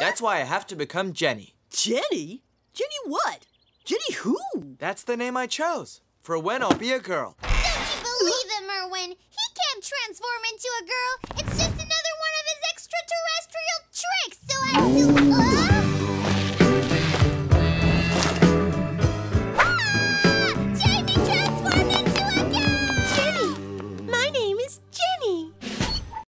That's why I have to become Jenny. Jenny? Jenny what? Jenny who? That's the name I chose. For when I'll be a girl. Don't you believe him, Merwin? He can't transform into a girl.